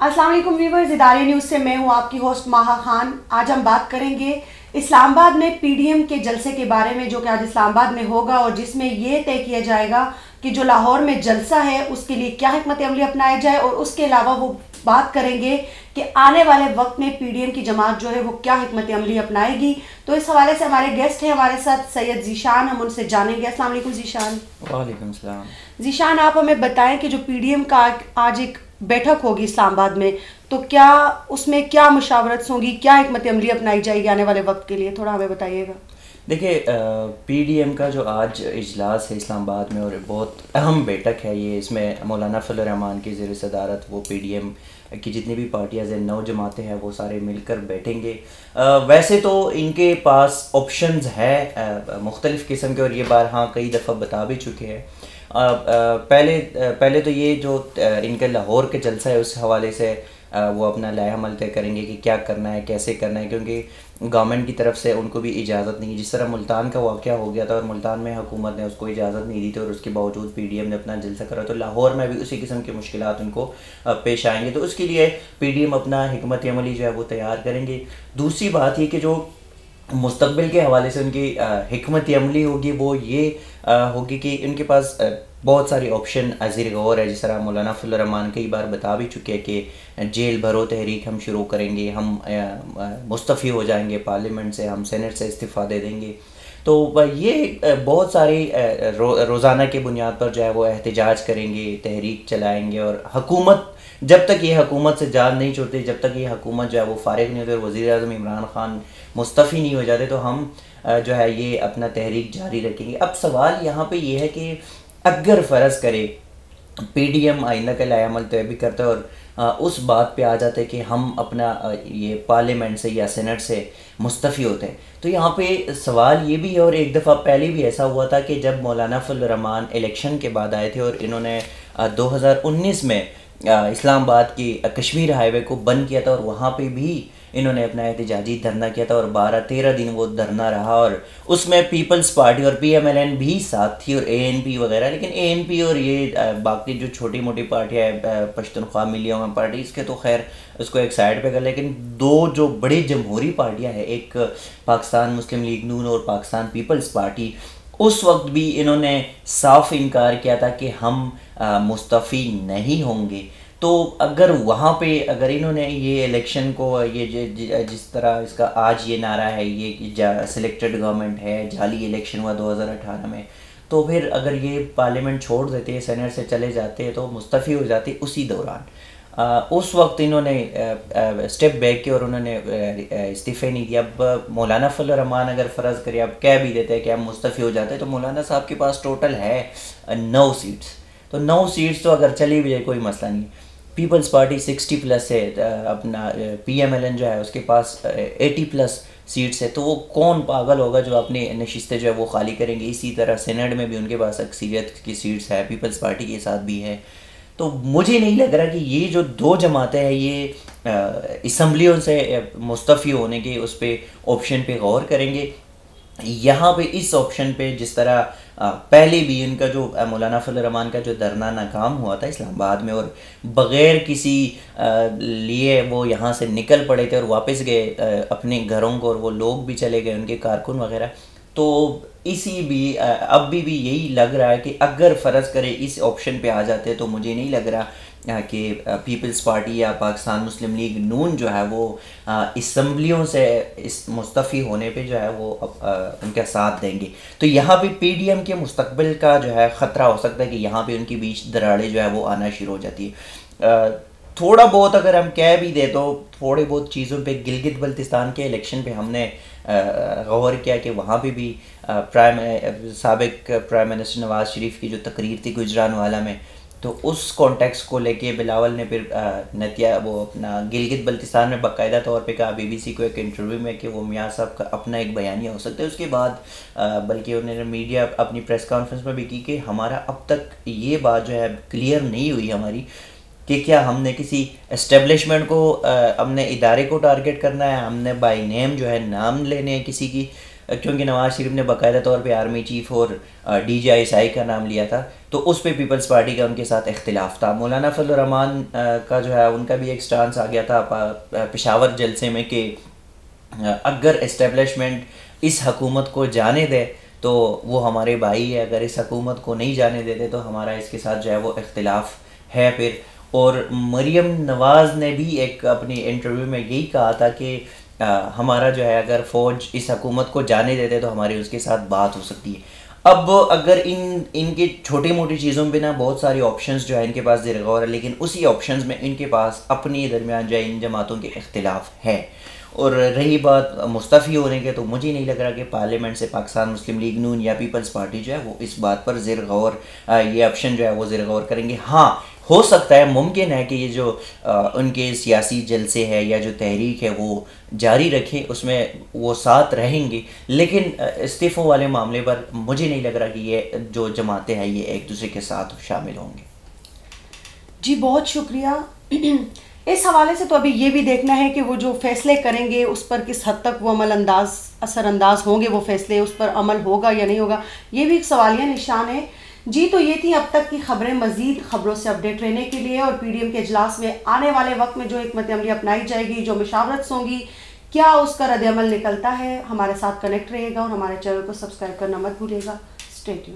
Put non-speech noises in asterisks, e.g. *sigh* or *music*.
Aslam viewers इदारे news से मैं हूँ आपकी होस्ट माहा खान। आज हम बात करेंगे इस्लामाबाद में पीडीएम के जलसे के बारे में जो कि आज इस्लामाबाद में होगा और जिसमें ये तय किया जाएगा कि जो लाहौर में जलसा है उसके लिए क्या हमत अमली अपनाया जाए और उसके अलावा वो बात करेंगे कि आने वाले वक्त में पीडीएम की जमात जो है वो क्या हमत अमली अपनाएगी। तो इस हवाले से हमारे गेस्ट हैं हमारे साथ सैयद जीशान हम उनसे जानेंगे। असलम जीशान। वालेकुम जीशान आप हमें बताएँ कि जो पीडीएम का आज एक बैठक होगी इस्लामाबाद में तो क्या उसमें क्या मुशावरत होंगी? क्या हमत अमली अपनाई जाएगी आने वाले वक्त के लिए? थोड़ा हमें बताइएगा। देखिए पीडीएम का जो आज इजलास है इस्लामाबाद में और बहुत अहम बैठक है ये इसमें मौलाना फलरहमान की ज़र सदारत वो पीडीएम की जितनी भी पार्टियाँ हैं नौ जमातें हैं वो सारे मिलकर बैठेंगे। आ, वैसे तो इनके पास ऑप्शंस है मुख्तलिफ़ किस्म के और ये बार हाँ कई दफ़ा बता भी चुके हैं। पहले पहले तो ये जो इनके लाहौर के जलसा है, उस हवाले से वो अपना लाया तय करेंगे कि क्या करना है, कैसे करना है, क्योंकि गवर्नमेंट की तरफ़ से उनको भी इजाज़त नहीं जिस तरह मुल्तान का वाक़ हो गया था और मुल्तान में हुकूमत ने उसको इजाज़त नहीं दी थी और उसके बावजूद पी डी एम ने अपना जलसा करा तो लाहौर में भी उसी किस्म की मुश्किल उनको पेश आएँगे। तो उसके लिए पी डी एम अपना हमत अमली जो है वो तैयार करेंगे। दूसरी बात ये कि जो मुस्तबिल के हवाले से उनकी हमत अमली होगी, वो ये होगी कि उनके पास बहुत सारे ऑप्शन, अजीर गौर है, जिस तरह मौलाना फुलरहमान कई बार बता भी चुके हैं कि जेल भरो तहरीक हम शुरू करेंगे, हम मुस्तफ़ी हो जाएँगे, पार्लियामेंट से, हम सेनेट से इस्तीफ़ा दे देंगे। तो ये बहुत सारी रो, रोज़ाना के बुनियाद पर जो है वो एहतजाज करेंगे तहरीक चलाएँगे और हकूमत जब तक ये हकूमत से जान नहीं छोड़ती जब तक ये हकूमत जो है वो फारग नहीं होती और वज़ी अजम इमरान ख़ान मुस्तफ़ी नहीं हो जाते तो हम जो है ये अपना तहरीक जारी रखेंगे। अब सवाल यहाँ पे ये है कि अगर फ़र्ज़ करे पी डी एम आइंदा का लायामल तय भी करता है और उस बात पे आ जाते कि हम अपना ये पार्लियामेंट से या सेनेट से मुस्तफ़ी होते हैं। तो यहाँ पे सवाल ये भी है और एक दफ़ा पहले भी ऐसा हुआ था कि जब मौलाना फुलरहमान इलेक्शन के बाद आए थे और इन्होंने दो हज़ार उन्नीस में इस्लामाबाद की कश्मीर हाईवे को बंद किया था और वहाँ पे भी इन्होंने अपना एहतजाजी धरना किया था और बारह तेरह दिन वो धरना रहा और उसमें पीपल्स पार्टी और पीएमएलएन भी साथ थी और एएनपी वगैरह, लेकिन एएनपी और ये बाकी जो छोटी मोटी पार्टियाँ पश्तनख्वा मिलिया पार्टी, इसके तो खैर उसको एक साइड पे कर, लेकिन दो जो बड़ी जमहूरी पार्टियाँ हैं, एक पाकिस्तान मुस्लिम लीग नून और पाकिस्तान पीपल्स पार्टी, उस वक्त भी इन्होंने साफ़ इनकार किया था कि हम मुस्तफ़ी नहीं होंगे। तो अगर वहाँ पे अगर इन्होंने ये इलेक्शन को ये ज, जिस तरह इसका आज ये नारा है ये कि सिलेक्टेड गवर्नमेंट है जाली इलेक्शन हुआ 2018 में तो फिर अगर ये पार्लियामेंट छोड़ देते हैं सेनेट से चले जाते हैं तो मुस्तफ़ी हो जाते उसी दौरान। उस वक्त इन्होंने स्टेप बैक किया और उन्होंने इस्तीफ़े नहीं दिया। अब मौलाना फल रहमान अगर फ़र्ज़ करिए आप कह भी देते हैं कि आप मुस्तफ़ी हो जाते तो मौलाना साहब के पास टोटल है नौ सीट्स तो नौ सीट्स तो अगर चली भी जाए कोई मसला नहीं पीपल्स पार्टी सिक्सटी प्लस है अपना पी एम एल एन जो है, उसके पास एटी प्लस सीट्स है तो वो कौन पागल होगा जो अपनी नशस्तें जो है वो खाली करेंगे? इसी तरह सेनेट में भी उनके पास अक्सरियत की सीट्स है पीपल्स पार्टी के साथ भी है। तो मुझे नहीं लग रहा कि ये जो दो जमातें हैं, ये इसम्बलियों से मुस्तफ़ी होने के उस पर ऑप्शन पे गौर करेंगे। यहाँ पे इस ऑप्शन पे जिस तरह पहले भी इनका जो मौलाना फलरमान का जो धरना नाकाम हुआ था इस्लामाबाद में और बग़ैर किसी लिए वो यहाँ से निकल पड़े थे और वापस गए अपने घरों को और वो लोग भी चले गए उनके कारकुन वगैरह तो इसी भी अब भी भी यही लग रहा है कि अगर फ़र्ज़ करे इस ऑप्शन पे आ जाते तो मुझे नहीं लग रहा कि पीपल्स पार्टी या पाकिस्तान मुस्लिम लीग नून जो है वो इसम्बलियों से इस मुस्तफ़ी होने पे जो है वो उनका साथ देंगे। तो यहाँ पे पीडीएम के मुस्तबिल का जो है ख़तरा हो सकता है कि यहाँ पे उनकी बीच दराड़े जो है वो आना शुरू हो जाती है। थोड़ा बहुत अगर हम कह भी दे तो थोड़े बहुत चीज़ों पे गिलगित बल्तिस्तान के इलेक्शन पे हमने गौर किया कि वहाँ पे भी प्राइम सबक प्राइम मिनिस्टर नवाज़ शरीफ की जो तकरीर थी गुजरान वाला में तो उस कॉन्टेक्स्ट को लेके बिलावल ने फिर नतिया, वो अपना गिलगित बल्तिस्तान में बाकायदा तौर पे कहा, बीबीसी को एक इंटरव्यू में कि वो मियाँ साहब का अपना एक बयानिया हो सकता है। उसके बाद बल्कि उन्होंने मीडिया अपनी प्रेस कॉन्फ्रेंस में भी की कि हमारा अब तक ये बात जो है क्लियर नहीं हुई हमारी कि क्या हमने किसी इस्टेब्लिशमेंट को हमने इदारे को टारगेट करना है, हमने बाई नेम जो है नाम लेने हैं किसी की। क्योंकि नवाज़ शरीफ ने बाकायदा तौर पर आर्मी चीफ और डी जी आई सी का नाम लिया था तो उस पर पीपल्स पार्टी का उनके साथ इख्तलाफ था। मौलाना फजलरहमान का जो है, उनका भी एक स्टांस आ गया था पेशावर जलसे में कि अगर इस्टेबलिशमेंट इस हकूमत को जाने दे तो वो हमारे भाई है। अगर इस हकूमत को नहीं जाने देते तो हमारा इसके साथ जो है, वो इख्तलाफ है फिर। और मरियम नवाज़ ने भी एक अपनी इंटरव्यू में यही कहा था कि हमारा जो है, अगर फ़ौज इस हकूमत को जाने देते तो हमारी उसके साथ बात हो सकती है। अब अगर इन, इनके छोटी मोटी चीज़ों पे ना बहुत सारी ऑप्शंस जो है, इनके पास ज़र गौर है, लेकिन उसी ऑप्शंस में इनके पास अपने दरमियान जो इन जमातों के अख्तिलाफ़ है। और रही बात मुस्तफ़ी होने के तो मुझे नहीं लग रहा कि पार्लियामेंट से पाकिस्तान मुस्लिम लीग, नून या पीपल्स पार्टी जो है, वो इस बात पर ज़र गौर ये ऑप्शन जो है, वो ज़र गौर करेंगे। हाँ हो सकता है मुमकिन है कि ये जो उनके सियासी जलसे है या जो तहरीक है वो जारी रखें, उसमें वो साथ रहेंगे। लेकिन इस्तीफ़ों वाले मामले पर मुझे नहीं लग रहा कि ये जो जमातें हैं, ये एक दूसरे के साथ शामिल होंगे। जी, बहुत शुक्रिया। *clears throat* इस हवाले से तो अभी ये भी देखना है कि वो जो फैसले करेंगे, उस पर किस हद तक वो अमल अंदाज असरअंदाज होंगे, वो फैसले उस पर अमल होगा या नहीं होगा, ये भी एक सवालिया निशान है। जी तो ये थी अब तक की खबरें मजीद, खबरों से अपडेट रहने के लिए और पीडीएम के अजलास में आने वाले वक्त में जो हमत अमली अपनाई जाएगी, जो मशावरत होंगी क्या उसका रद्दमल निकलता है, हमारे साथ कनेक्ट रहेगा और हमारे चैनल को सब्सक्राइब करना मत भूलिएगा। स्टेट